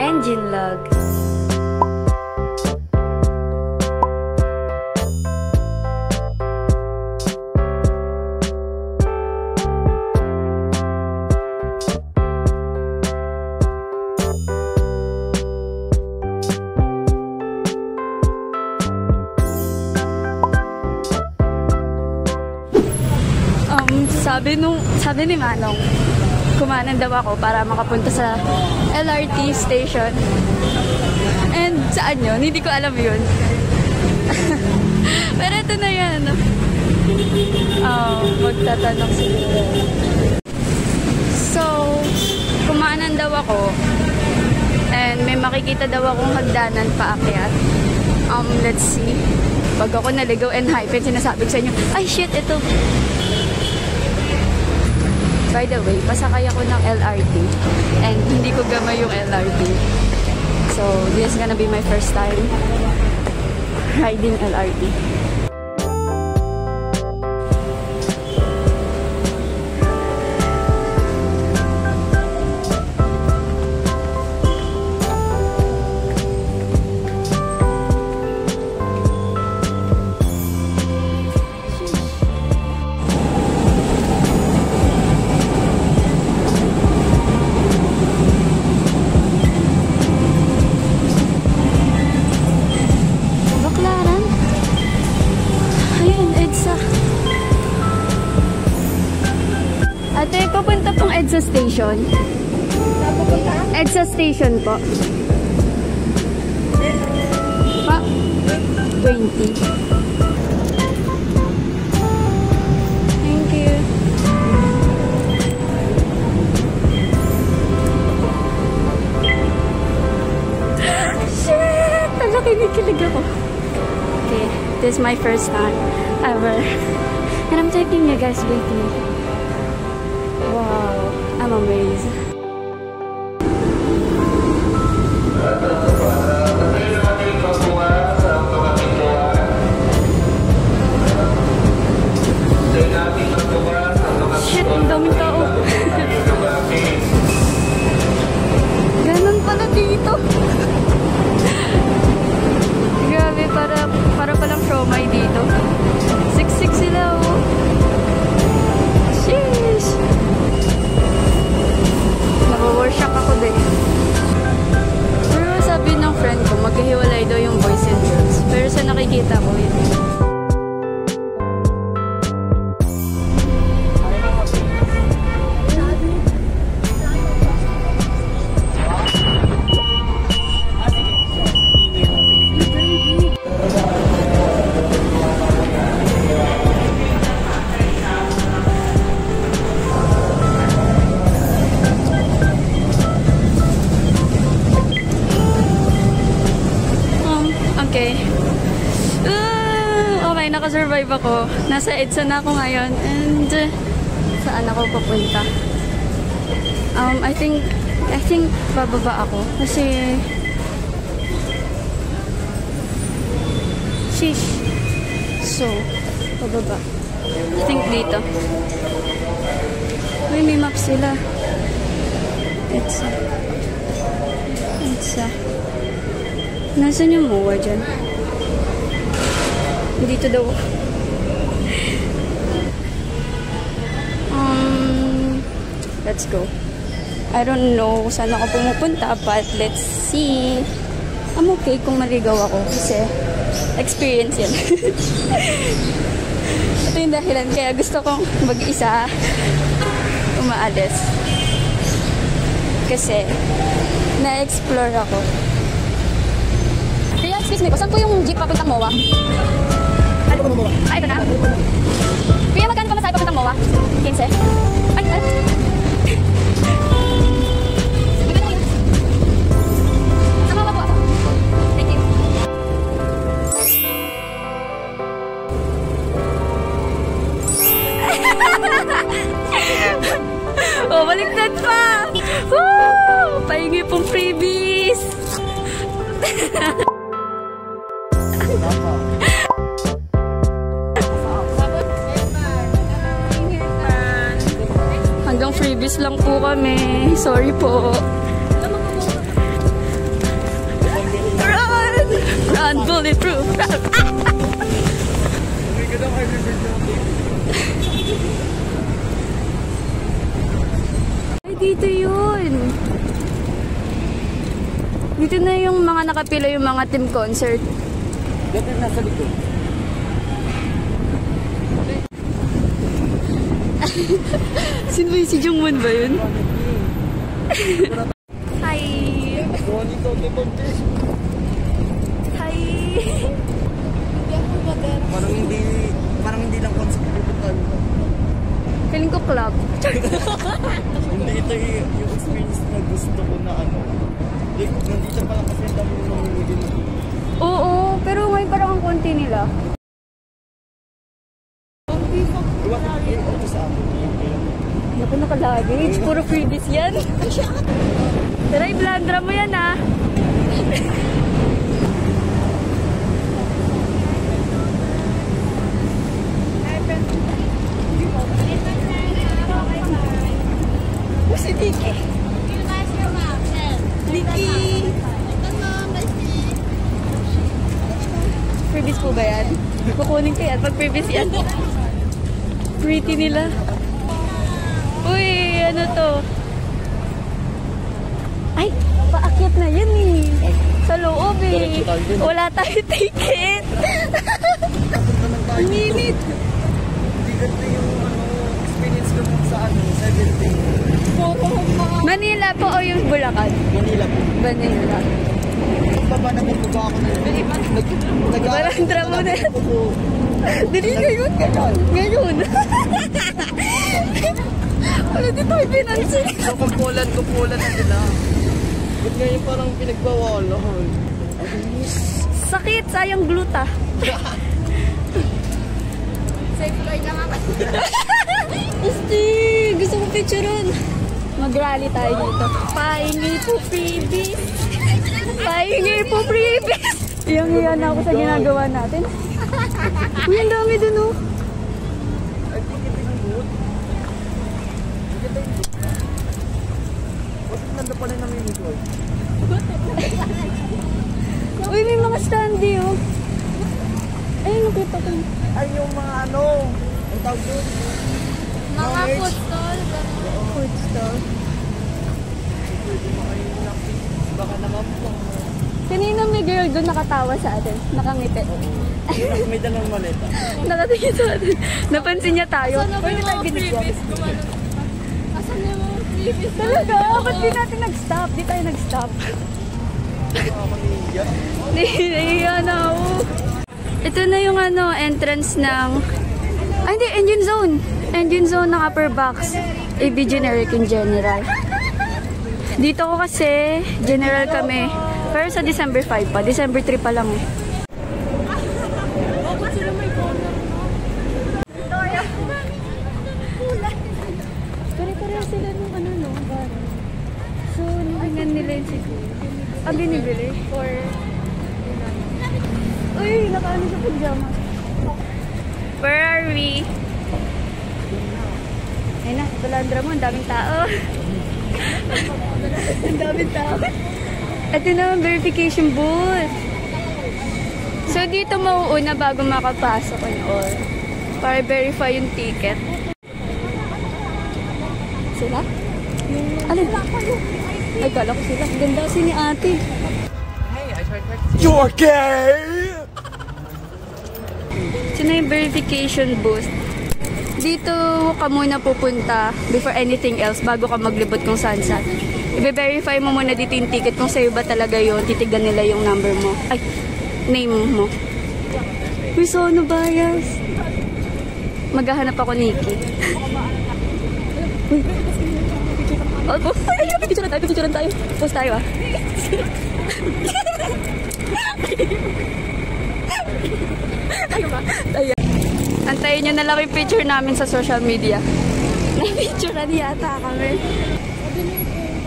Engine log. Um, sabi nung, sabi ni Manong, kumanan daw ako para makapunta sa LRT station. And saan yun? Hindi ko alam yun. Pero ito na yan. Oh, magtatanong siguro. So, kumanan daw ako. And may makikita daw akong hagdanan paakyat. Um, let's see. Pag ako naligaw and hype, sinasabi ko sa inyo, ay shit, ito. By the way, pasakay ako ng LRT and hindi ko gamay yung LRT. So, this is gonna be my first time riding LRT. Papunta pong EDSA station. EDSA station po. Pa? 20. Thank you. Shit! Ala, kinikilig ako. Okay, this is my first time ever. And I'm taking you guys with me. Wow, I'm amazed. Shit, nakasurvive ako. Nasa EDSA na ako ngayon. And uh, saan ako papunta? Um, I think, I think bababa ako. Kasi, sheesh. So, bababa. I think dito. Uy, may map sila. EDSA. EDSA. Nasaan yung MOA dyan? Dito daw. Let's go. I don't know saan ako pumupunta, but let's see. I'm okay kung maligaw ako kasi experience yan. Ito yung dahilan kaya gusto kong mag-isa umaalis. Kasi na-explore ako. Kaya, excuse me po, saan po yung jeep papuntang MOA? Ano po MOA? Ah, ito na. Kuya, magkano pa masahe papuntang MOA? 15? Baliktad pa! Woo! Pahingi pong freebies! Hanggang freebies lang po kami. Sorry po. Run! Run, bulletproof! Run! dito yun. Dito na yung mga nakapila yung mga team concert. Dito nasa likod. Sino ba yun? Si Jungwon ba yun? Hi! Hi! Parang hindi, parang hindi lang concept pupuntahan ko. Feeling ko club. Hindi ito yung experience na gusto ko na ano. Like, nandito pa lang kasi ang dami ng mga din. Oo, pero ngayon parang ang konti nila. Diba. Naku, naka-luggage. Puro freebies yan. Tara, i-blandra mo yan ah. Vicky. Vicky. Freebies po ba yan? Kukunin ko yan pag freebies yan. Pretty nila. Uy, ano to? Ay, paakyat na yan eh. Sa loob eh. Wala tayo ticket. Ang init. Hindi ganito yung ano, experience ko sa ano, 17. Manila po o yung Bulacan? Manila po. Manila. Baba na po ba ako na nag, Barandra mo na. po. Dali ngayon, ngayon. Ngayon. Wala di tayo pinansin. So, kumpulan, kumpulan na sila. Ba't ngayon parang pinagbawalan? Sakit, sayang gluta. Gusti, gusto ko picturean. Mag-rally tayo dito. Pahingi po freebies. Pahingi po freebies. Iyang-iya na ako sa ginagawa natin. Uy, ang dami dun oh. Uy, may mga standee oh. Ay, nakita ko. Ay, yung mga ano, ang tawag doon. Mga food stall. Food stall. Baka naman po. Kanina may girl doon nakatawa sa atin. Nakangiti. May dalang maleta. Nakatingin sa atin. Napansin niya tayo. Pwede tayo binigyan. Asan na yung mga previous? Talaga? Ba't di natin nag-stop? Di tayo nag-stop. Mga. Nahihiya na ako. Ito na yung ano, entrance ng... Ay, hindi. Engine zone. Engine zone ng upper box. AB generic in general. Dito ko kasi, general kami. Pero sa December 5 pa. December 3 pa lang eh. Pare-pareho sila nung ano, no? Bar. So, nilingan nila yung siguro. Ah, binibili? Or... Uy, nakaano sa pajama. Where are we? Ayun na, Balandra mo, ang daming tao. ang daming tao. Ito na ang verification booth. So, dito mauuna bago makapasok yun or para verify yung ticket. Sila? Alin? Ay, kala ko sila. Ganda kasi ni ate. You're gay! Ito na yung verification booth. Dito ka muna pupunta before anything else bago ka maglibot kung saan saan. I-verify mo muna dito yung ticket kung sa'yo ba talaga yun. Titignan nila yung number mo. Ay, name mo. Uy, sono bias. Maghahanap ako Nikki. Uy. Oh, oh, ay, picture tayo, picture tayo. Post tayo ah. Tayo ba? Tayo. Antayin nyo na lang yung picture namin sa social media. Na-picturean yata kami. Sabi niya yung.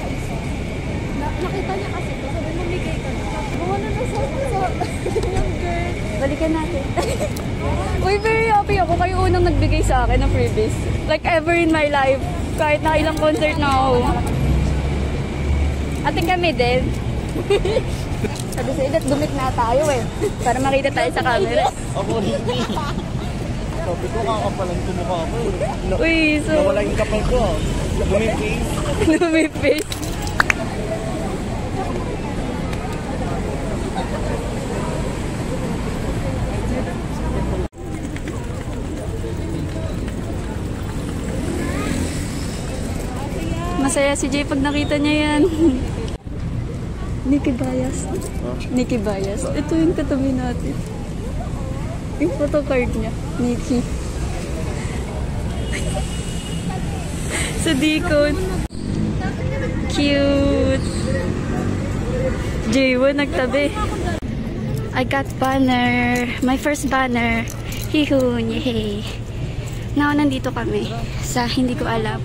Na, nakita niya kasi, sabi mo bigay ka na. Buwan na na sa yung girl. Balikan natin. Uy, very happy ako. Kayo unang nagbigay sa akin ng freebies. Like ever in my life. Kahit na ilang concert na ako. Ating kami din. Sabi sa Edith, dumit na tayo eh. Para makita tayo sa camera. Ako hindi. Sabi ko, kakapalan ko mukha ko. eh. Na- Uy, so... Nawala yung kapal ko. ah. Lumipis. Lumipis. Masaya si Jay pag nakita niya yan. Nikki Bias. Nikki Bias. Ito yung katabi natin. Yung photocard niya. Nikki. Sa Dicon. Cute. J1 nagtabi. I got banner. My first banner. Hihun. Yay. Now, nandito kami sa hindi ko alam.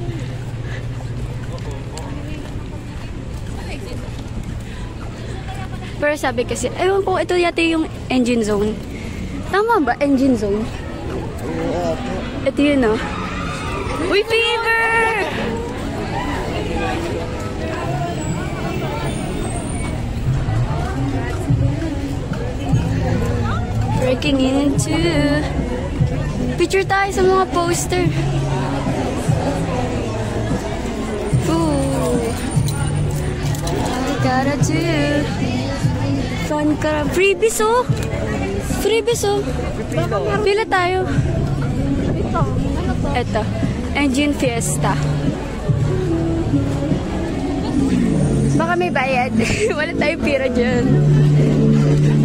Pero sabi kasi, ewan ko, ito yata yung engine zone. Tama ba? Engine zone? Ito yun, oh. Uy, fever! Breaking into Picture tayo sa mga poster. Ooh. I gotta do Fun ka Freebies oh! Freebies oh! Pila tayo. Ito, to? Eto. Engine Fiesta. Baka may bayad. Wala tayong pira dyan.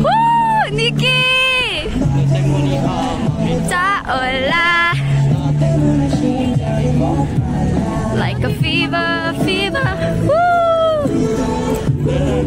Woo! Nikki! Taola! Like a fever, fever. Woo!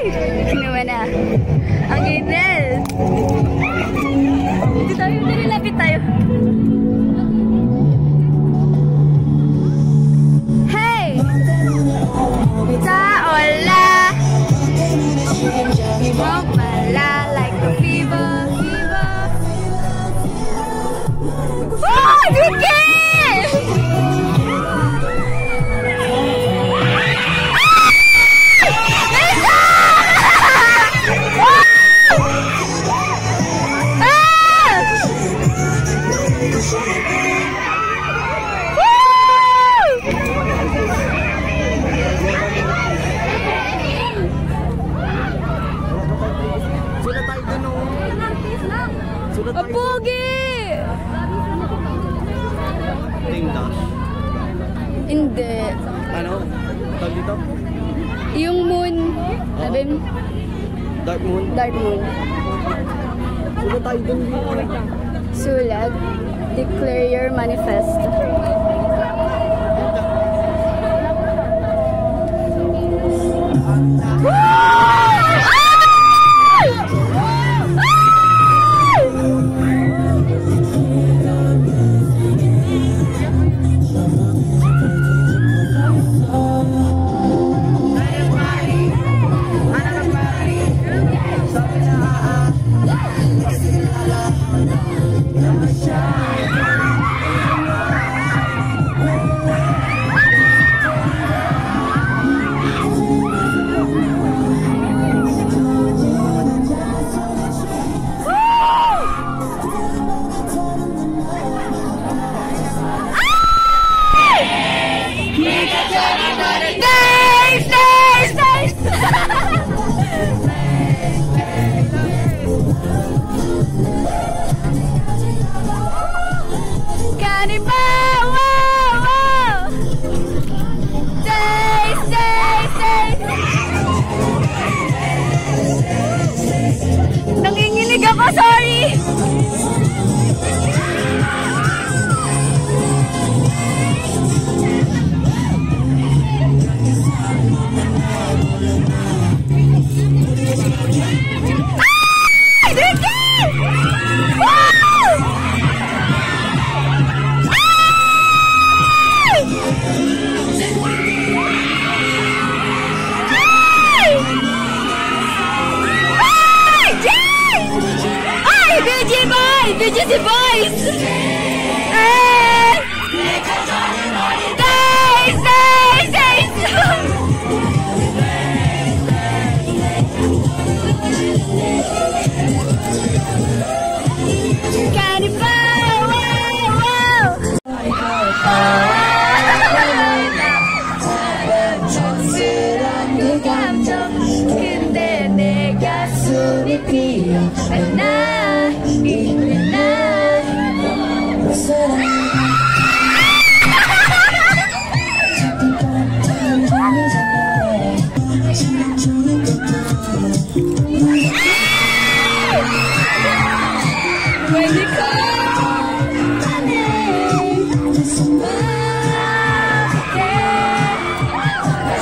Hey! Oh, Vicky! Sila device!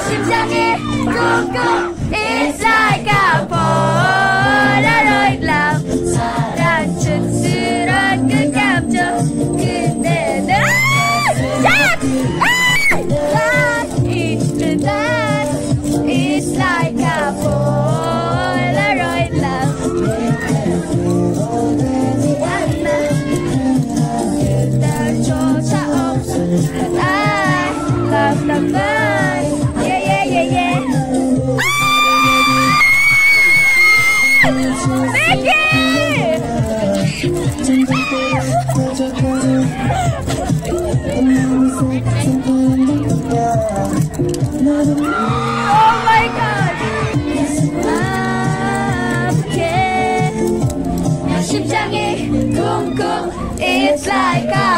심장이 쿵쿵 It's like a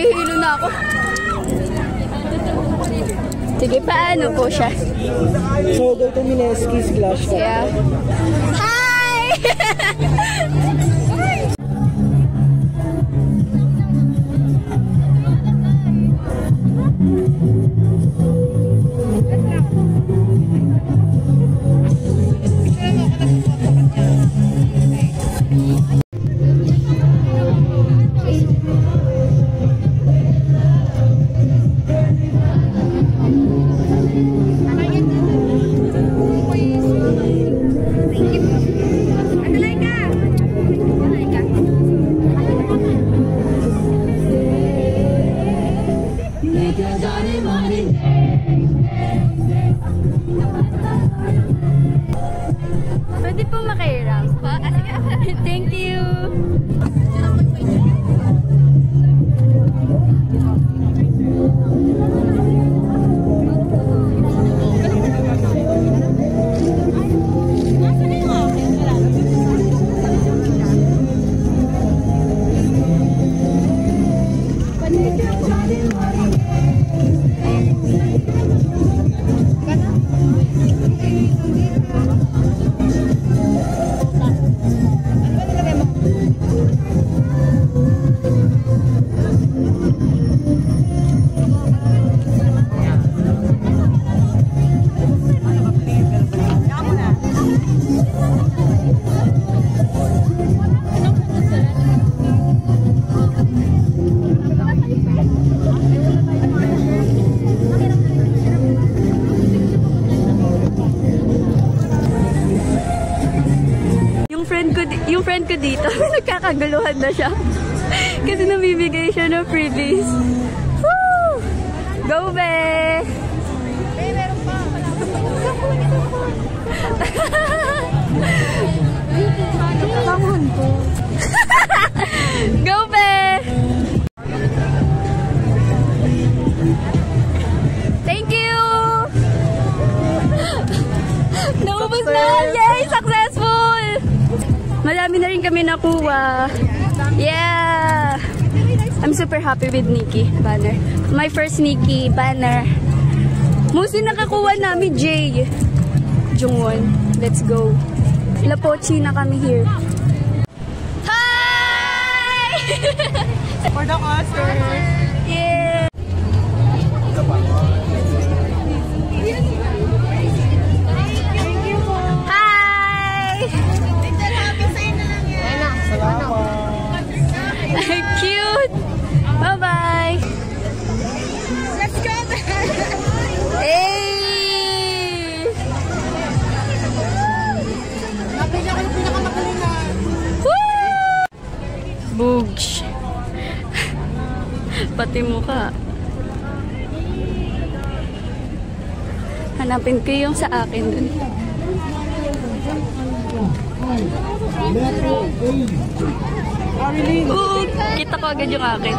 Nahihilo na ako. Sige, paano po siya? So, go to Mineski's Glass. Yeah. Hi! Nagkakaguluhan na siya. Kasi namimigay siya ng freebies. Woo! Go, be! Eh, meron pa. Go, be! Marami na rin kami nakuha. Yeah! I'm super happy with Nikki banner. My first Nikki banner. Mostly nakakuha namin, Jay. Jungwon. Let's go. Lapochi na kami here. Hi! For the Oscar! Pati mukha. Hanapin ko yung sa akin dun. Oo, kita ko agad yung akin.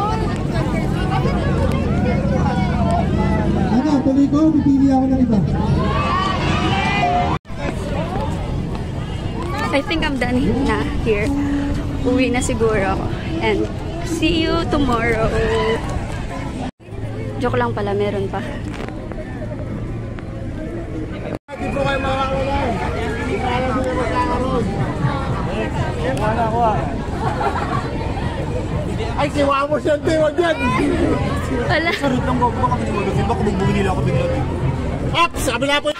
Ano, tuloy ko, pipili ako ng iba. I think I'm done na here. Uwi na siguro ako. And see you tomorrow. Joke lang pala, meron pa. Ay, siwa mo siya, Teo, dyan! Wala. Sarot mo kami ni Magazine. Baka magbumi nila ako bigla. Up! Sabi na po